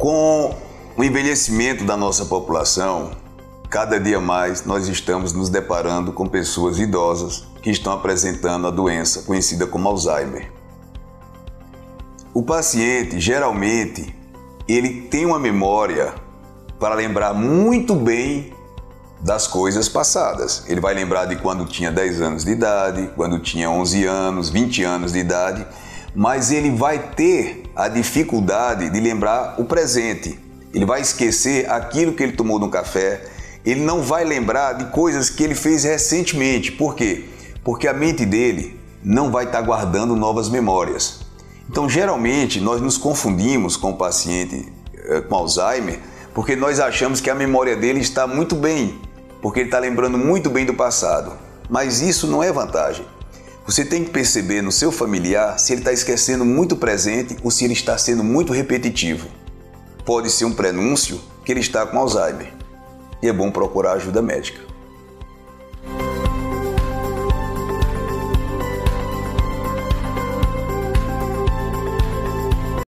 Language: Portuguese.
Com o envelhecimento da nossa população, cada dia mais nós estamos nos deparando com pessoas idosas que estão apresentando a doença conhecida como Alzheimer. O paciente, geralmente, ele tem uma memória para lembrar muito bem das coisas passadas. Ele vai lembrar de quando tinha 10 anos de idade, quando tinha 11 anos, 20 anos de idade, mas ele vai ter a dificuldade de lembrar o presente. Ele vai esquecer aquilo que ele tomou no café, ele não vai lembrar de coisas que ele fez recentemente. Por quê? Porque a mente dele não vai estar guardando novas memórias. Então, geralmente, nós nos confundimos com o paciente eh, com Alzheimer porque nós achamos que a memória dele está muito bem, porque ele está lembrando muito bem do passado. Mas isso não é vantagem. Você tem que perceber no seu familiar se ele está esquecendo muito presente ou se ele está sendo muito repetitivo. Pode ser um prenúncio que ele está com Alzheimer e é bom procurar ajuda médica.